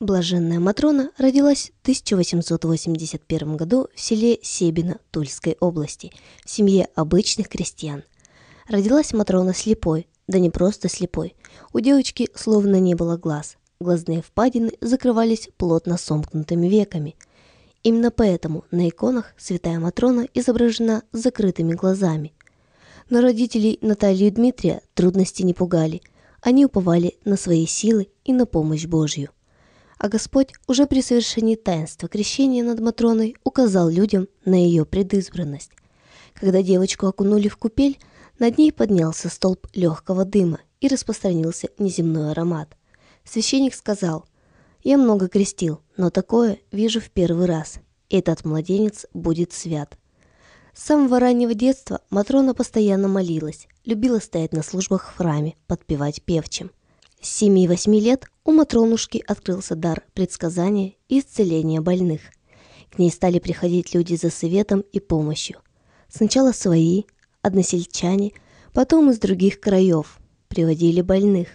Блаженная Матрона родилась в 1881 году в селе Себино Тульской области, в семье обычных крестьян. Родилась Матрона слепой, да не просто слепой. У девочки словно не было глаз. Глазные впадины закрывались плотно сомкнутыми веками. Именно поэтому на иконах святая Матрона изображена с закрытыми глазами. Но родителей Натальи и Дмитрия трудности не пугали. Они уповали на свои силы и на помощь Божью. А Господь уже при совершении таинства крещения над Матроной указал людям на ее предызбранность. Когда девочку окунули в купель, над ней поднялся столб легкого дыма и распространился неземной аромат. Священник сказал, «Я много крестил, но такое вижу в первый раз. Этот младенец будет свят». С самого раннего детства Матрона постоянно молилась, любила стоять на службах в храме, подпевать певчим. С 7-8 лет у Матронушки открылся дар предсказания и исцеления больных. К ней стали приходить люди за советом и помощью. Сначала свои, односельчане, потом из других краев, приводили больных.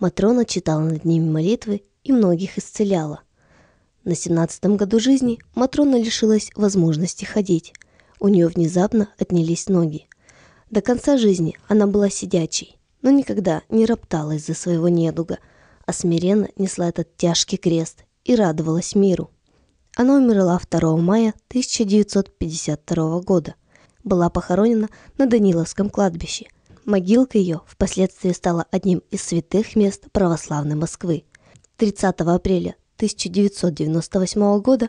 Матрона читала над ними молитвы и многих исцеляла. На семнадцатом году жизни Матрона лишилась возможности ходить. У нее внезапно отнялись ноги. До конца жизни она была сидячей, но никогда не роптала из-за своего недуга, а смиренно несла этот тяжкий крест и радовалась миру. Она умерла 2 мая 1952 года – была похоронена на Даниловском кладбище. Могилка ее впоследствии стала одним из святых мест православной Москвы. 30 апреля 1998 года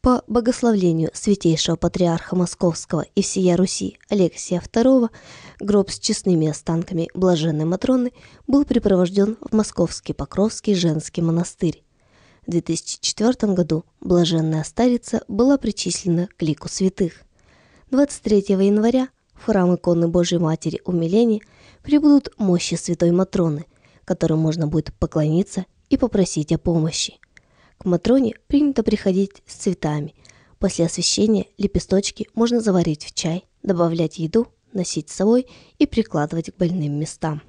по богословлению святейшего патриарха Московского и всея Руси Алексия II гроб с честными останками блаженной Матроны был припровожден в Московский Покровский женский монастырь. В 2004 году блаженная старица была причислена к лику святых. 23 января в храм иконы Божьей Матери Умиления прибудут мощи Святой Матроны, которым можно будет поклониться и попросить о помощи. К Матроне принято приходить с цветами. После освящения лепесточки можно заварить в чай, добавлять еду, носить с собой и прикладывать к больным местам.